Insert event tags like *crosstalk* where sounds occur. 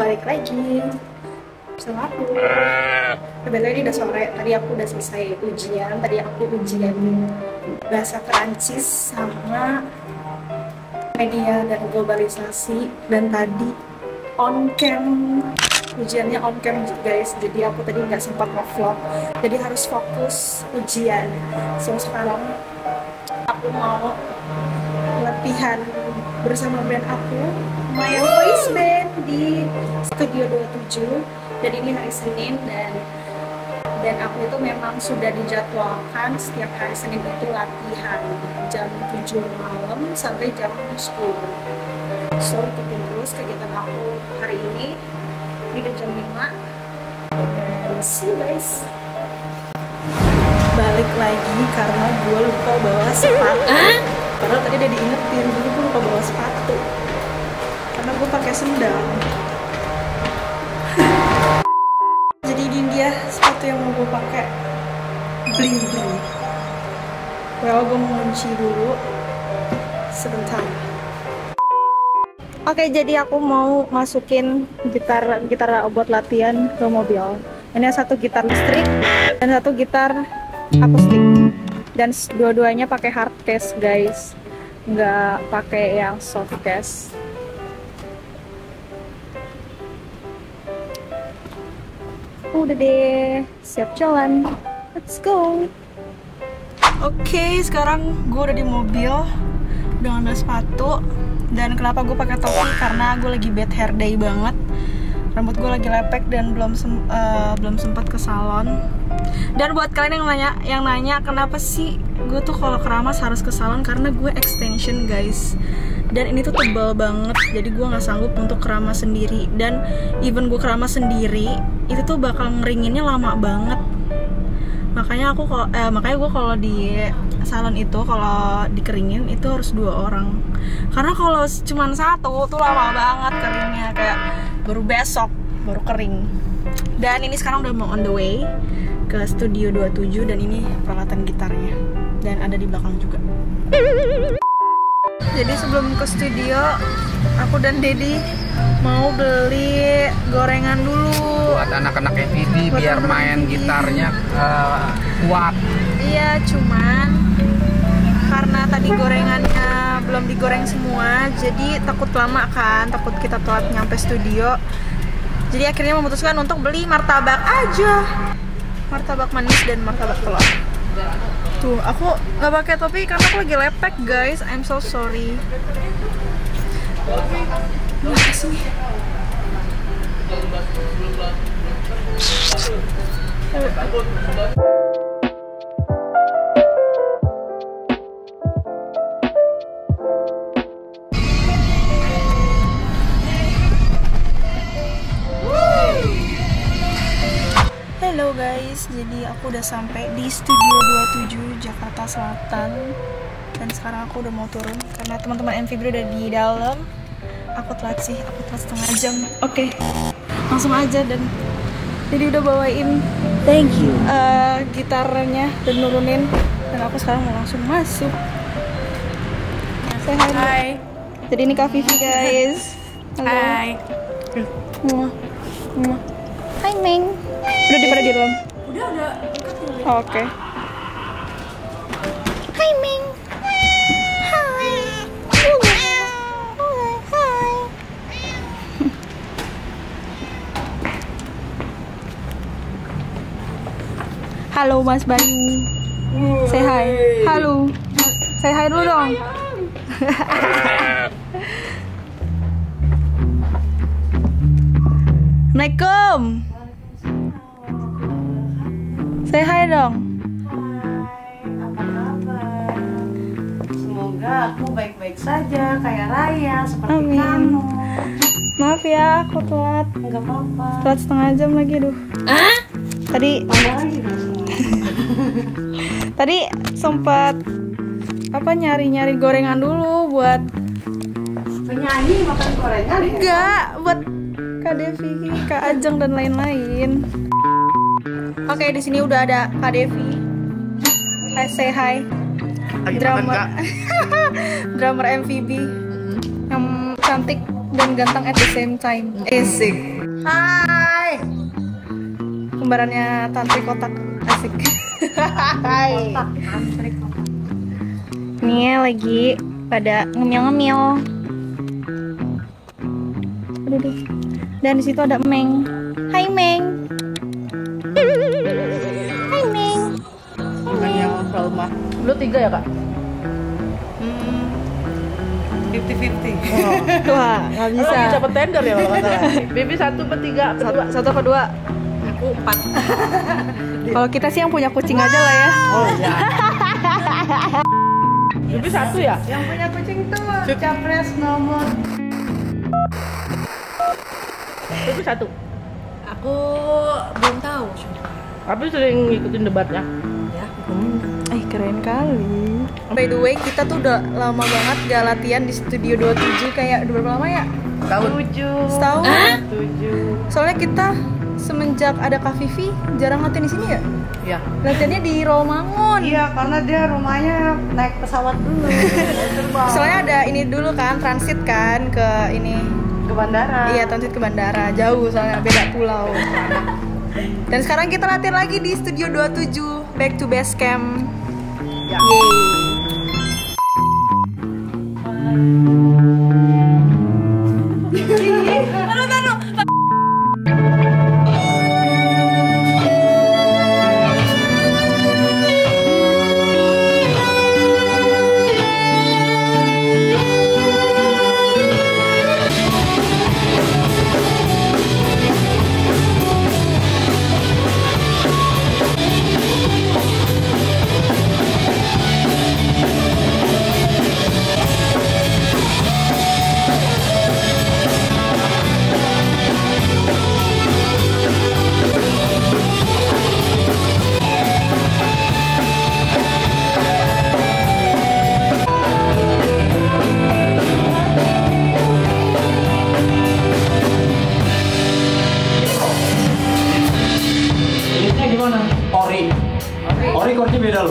balik lagi. Bersama aku. Kebetulan ini udah sore, tadi aku udah selesai ujian. Tadi aku ujian bahasa Perancis sama media dan globalisasi. Dan tadi on cam, ujiannya on cam guys. Jadi aku tadi nggak sempat nge-vlog. Jadi harus fokus ujian. So sekarang aku mau latihan bersama band aku Maya Voice Band di Studio 27 dan ini hari Senin dan dan aku itu memang sudah dijadwalkan setiap hari Senin itu latihan jam 7 malam sampai jam 10 so ikutin terus kegiatan aku hari ini ini udah jam 5 dan see you guys. Balik lagi karena gue lupa bawa sepatu. Padahal tadi udah diingetin dulu gue lupa bawa sepatu gue pakai sendal. *laughs* Jadi ini dia sepatu yang mau gue pakai. Bling bling well gue mau kunci dulu. Sebentar. Oke jadi aku mau masukin gitar gitar buat latihan ke mobil. Ini satu gitar listrik dan satu gitar akustik. Dan dua-duanya pakai hard case guys. Nggak pakai yang soft case udah deh siap jalan. Let's go. Oke okay, sekarang gue udah di mobil udah ngambil sepatu. Dan kenapa gue pakai topi? Karena gue lagi bad hair day banget. Rambut gue lagi lepek dan belum sem uh, belum sempat ke salon. Dan buat kalian yang nanya yang nanya kenapa sih gue tuh kalau keramas harus ke salon? Karena gue extension guys dan ini tuh tebal banget jadi gue nggak sanggup untuk keramas sendiri. Dan even gue keramas sendiri itu tuh bakal ngeringinnya lama banget. Makanya aku kalau eh, makanya gue kalau di salon itu kalau dikeringin itu harus dua orang. Karena kalau cuma satu tuh lama banget keringnya. Kayak baru besok baru kering. Dan ini sekarang udah mau on the way ke studio 27 dan ini peralatan gitarnya. Dan ada di belakang juga jadi sebelum ke studio aku dan Dedi mau beli gorengan dulu. Buat anak-anak FPV biar main gitarnya uh, kuat. Iya cuman karena tadi gorengannya belum digoreng semua jadi takut lama kan takut kita telat nyampe studio. Jadi akhirnya memutuskan untuk beli martabak aja. Martabak manis dan martabak telur tuh aku nggak pakai topi karena aku lagi lepek guys. I'm so sorry. Sini. Halo guys, jadi aku udah sampai di Studio 27 Jakarta Selatan dan sekarang aku udah mau turun karena teman-teman MVB udah di dalam. Aku telat sih, aku telat setengah jam. Oke, langsung aja dan jadi udah bawain Thank you. uh, gitarnya dan nurunin dan aku sekarang mau langsung masuk. Say hi. Hai. Jadi ini Kak Vivi guys. *laughs* Halo. Hai. Muah. Muah. Hai Meng. Udah di pada di dalam. Udah udah. Oke. Hai. Hai. Halo Mas Bayu. Say hi. Halo. Say hi dulu dong. *laughs* Assalamualaikum. Dong. Apa kabar? Semoga aku baik-baik saja, kayak Raya, seperti Amin. kamu. Maaf ya, aku telat. Enggak apa-apa. Telat setengah jam lagi, duh. Tadi Tambah lagi *laughs* tadi sempat apa nyari-nyari gorengan dulu buat Penyanyi makan gorengan ya? enggak buat Kak Devi, Kak Ajeng dan lain-lain. Oke, di sini udah ada Kak Devi. Hai, say hi. Drummer. *laughs* Drummer MVB yang cantik dan ganteng at the same time. Asik. Hai. Kembarannya tantri kotak. Asik. Hai. Nih lagi pada ngemil-ngemil. Aduh. Dan di situ ada Meng. Hai Lu tiga ya kak? Hmm, fifty fifty. *laughs* Wah, nggak bisa. Lagi dapat tender ya kalau. *laughs* Bibi satu per tiga, Satu, kedua. satu apa dua? Aku empat. *laughs* Kalau kita sih yang punya kucing aja lah ya. Oh iya. Bibi satu ya? Yang punya kucing tuh capres nomor. Bibi satu. Aku belum tahu. Tapi sering ngikutin debatnya. Ya, Eh keren kali. By the way, kita tuh udah lama banget gak latihan di Studio 27 kayak udah berapa lama ya? Tahun. Tujuh. Setahun. Tujuh. Soalnya kita semenjak ada Kak Vivi jarang latihan di sini ya? Ya. Latihannya di Romangun. Iya, karena dia rumahnya naik pesawat dulu. *laughs* Terbang Soalnya ada ini dulu kan transit kan ke ini. ke bandara. Iya, transit ke bandara. Jauh soalnya beda pulau. *laughs* Dan sekarang kita latihan lagi di Studio 27 Back to Base Camp. Ya. Yeay. অনেক অনেক মেডাল